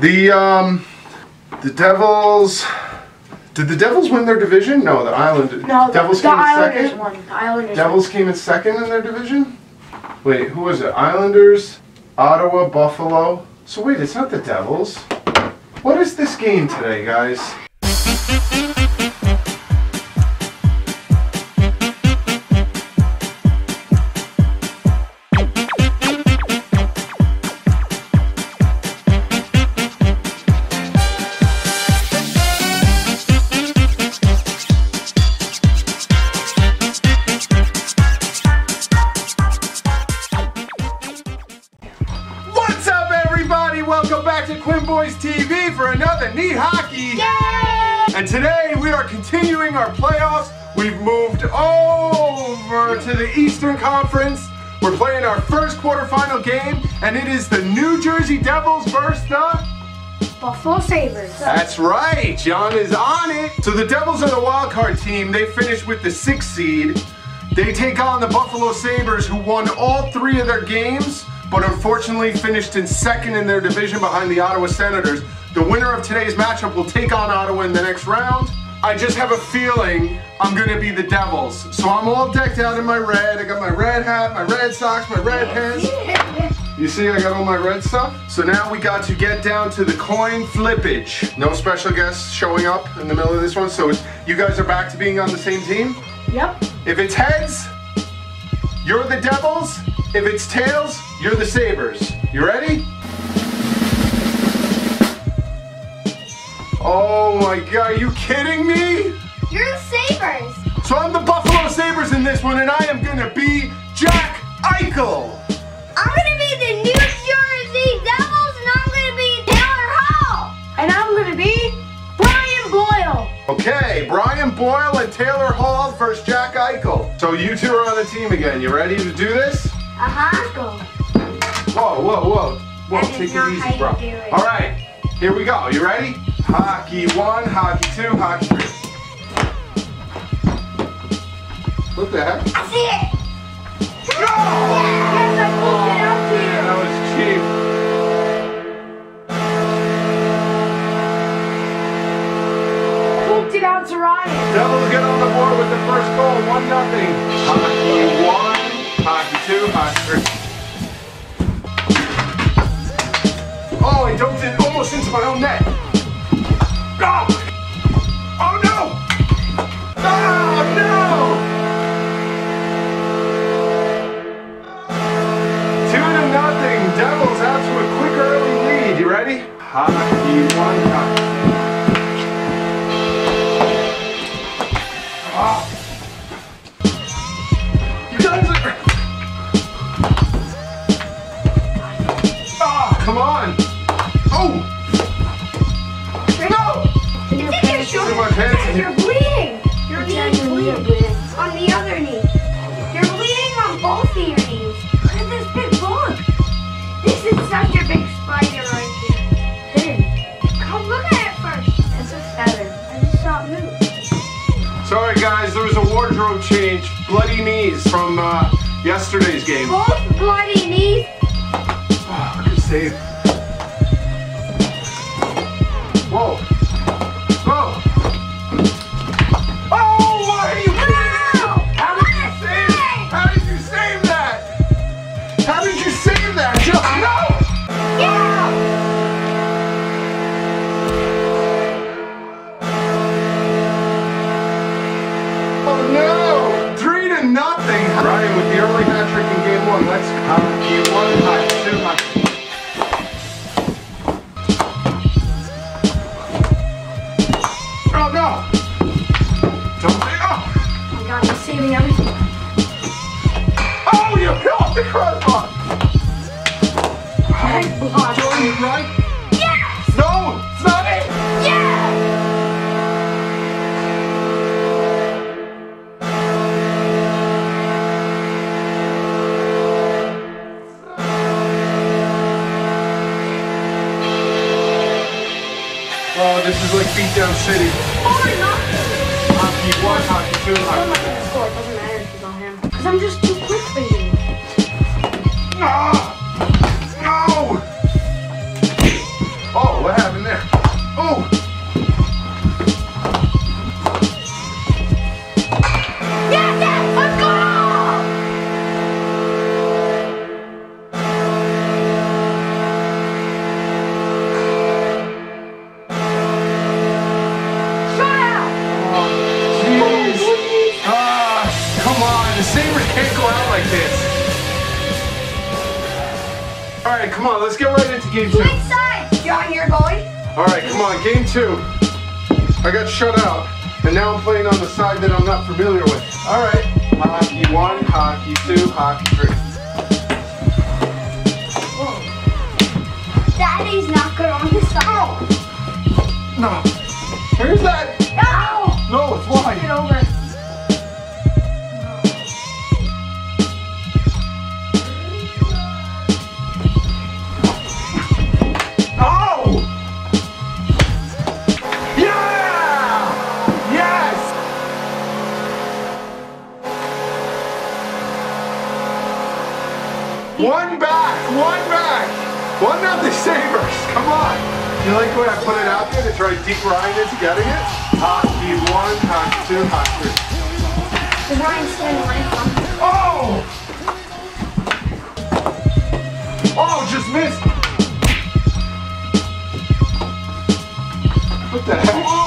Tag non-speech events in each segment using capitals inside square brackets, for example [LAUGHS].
The um, the Devils. Did the Devils win their division? No, the Islanders. No, Devils the came in Islanders second. won. The Islanders Devils came in second in their division. Wait, who was it? Islanders, Ottawa, Buffalo. So wait, it's not the Devils. What is this game today, guys? TV for another knee hockey. And today we are continuing our playoffs. We've moved over to the Eastern Conference. We're playing our first quarterfinal game, and it is the New Jersey Devils versus the. Buffalo Sabres. That's right, John is on it. So the Devils are the wild card team. They finished with the sixth seed. They take on the Buffalo Sabres, who won all three of their games, but unfortunately finished in second in their division behind the Ottawa Senators. The winner of today's matchup will take on Ottawa in the next round. I just have a feeling I'm gonna be the Devils. So I'm all decked out in my red. I got my red hat, my red socks, my red pants. You see, I got all my red stuff. So now we got to get down to the coin flippage. No special guests showing up in the middle of this one. So you guys are back to being on the same team. Yep. If it's heads, you're the Devils. If it's tails, you're the Sabres. You ready? Oh my god, are you kidding me? You're the Sabres. So I'm the Buffalo Sabres in this one, and I am gonna be Jack Eichel. I'm gonna be the New Jersey Devils, and I'm gonna be Taylor Hall. And I'm gonna be Brian Boyle. Okay, Brian Boyle and Taylor Hall versus Jack Eichel. So you two are on the team again. You ready to do this? Uh huh. Go. Whoa, whoa, whoa. Whoa, That take it easy, bro. it. All right, here we go. You ready? Hockey one, hockey two, hockey three. What the heck? I see it. No! Yes, I pulled it out to you. that was cheap. Pooped it out to Ryan. Devils get on the board with the first goal, one nothing. Hockey one, hockey two, hockey three. Oh, I dove it almost into my own net. Oh! No! Oh no! Two to nothing. Devils out to a quick early lead. You ready? One. Ah. You guys are. Ah, come on! Oh! It's my pants. in. You're bleeding. Your knee is You're bleeding. bleeding. On the other knee. You're bleeding on both of your knees. Look at this big bug. This is such a big spider right here. Hidden. Come look at it first. It's a feather. I just saw it move. Sorry, guys, there was a wardrobe change. Bloody knees from uh, yesterday's game. Both bloody knees. Oh, good save. I got you saving. Oh, you off the crossbar! Nice block. Jordan, right? Yes! No, it's not it. Yes! Oh, this is like beatdown city. Oh, no. Hockey one, hockey two, hockey I'm just too quick for you. All right, come on. Let's get right into game two. Which side? You're on your goalie? All right, come on. Game two. I got shut out, and now I'm playing on the side that I'm not familiar with. All right. Hockey one, hockey two, hockey three. Whoa. Daddy's not good on this side. No. Where's that? No! No, One of the Sabres. Come on. You like the way I put it out there to try to deep grind into getting it? Hockey one, hockey two, hockey three. Is Ryan right from Oh! Oh, just missed. What the heck?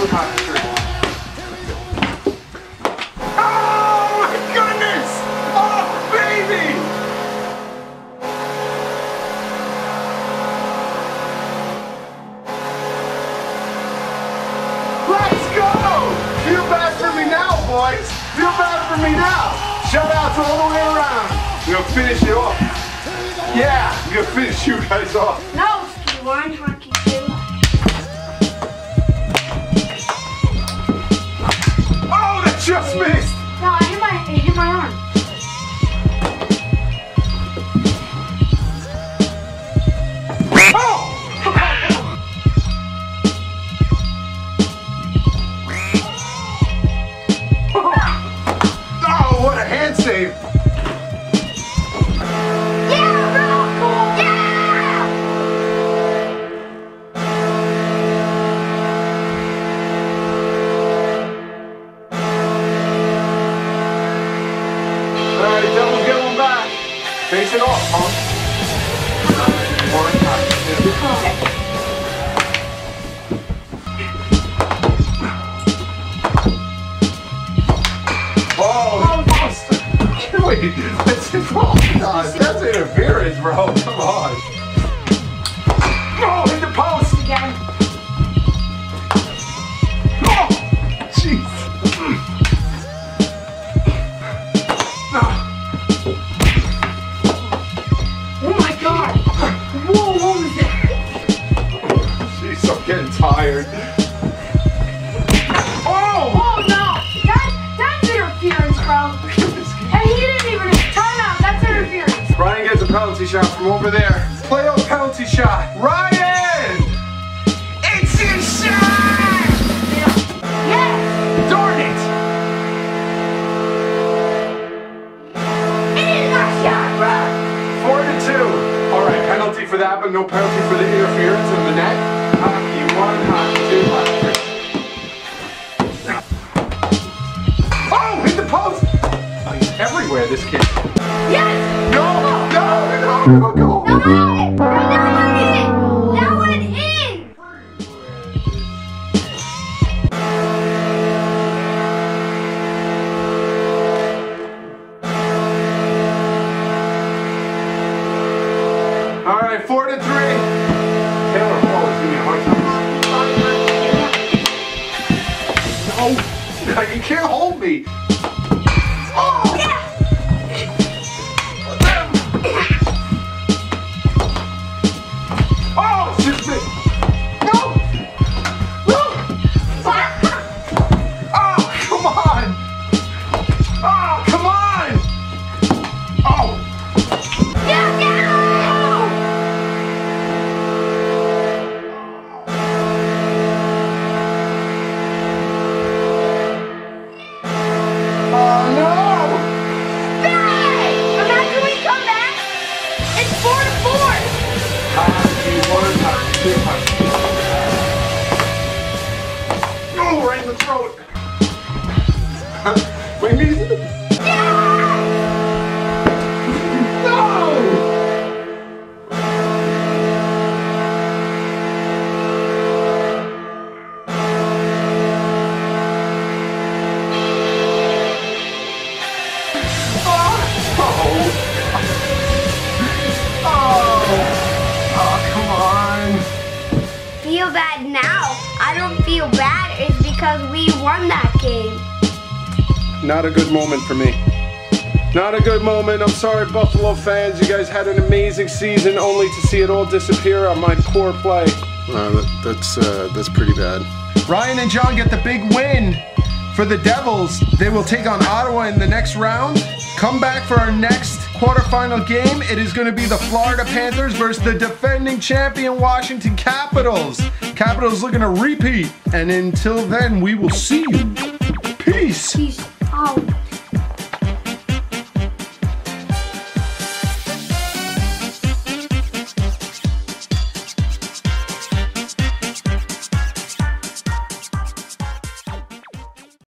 Oh my goodness! Oh baby! Let's go! Feel bad for me now, boys! Feel bad for me now! Shout outs all the way around! We're gonna finish it off. Yeah, we're gonna finish you guys off. No, ski just missed! Wait, that's, oh, God, that's interference, bro. Come on. Oh, hit the post. Again. Oh, jeez. Oh my god. Whoa, what was that? Jeez, I'm getting tired. Shot from over there. Playoff penalty shot. Ryan! It's your shot! Yes. Darn it! It is my shot, bro! Four to two. All right, penalty for that, but no penalty for the interference in the net. Hockey one, hockey two, hockey three. Oh, hit the post! He's everywhere, this kid. Yes! No, no, no, no, no. No, no, that one in. That one in. All right, four to three. Taylor oh, Paul is giving me a hard time. No, [LAUGHS] you can't hold me. Won that game. Not a good moment for me. Not a good moment. I'm sorry, Buffalo fans. You guys had an amazing season, only to see it all disappear on my poor play. Uh, that, that's uh, that's pretty bad. Ryan and John get the big win for the Devils. They will take on Ottawa in the next round. Come back for our next quarterfinal game. It is going to be the Florida Panthers versus the defending champion Washington Capitals. Capitals looking to repeat. And until then, we will see you. Peace. Peace out.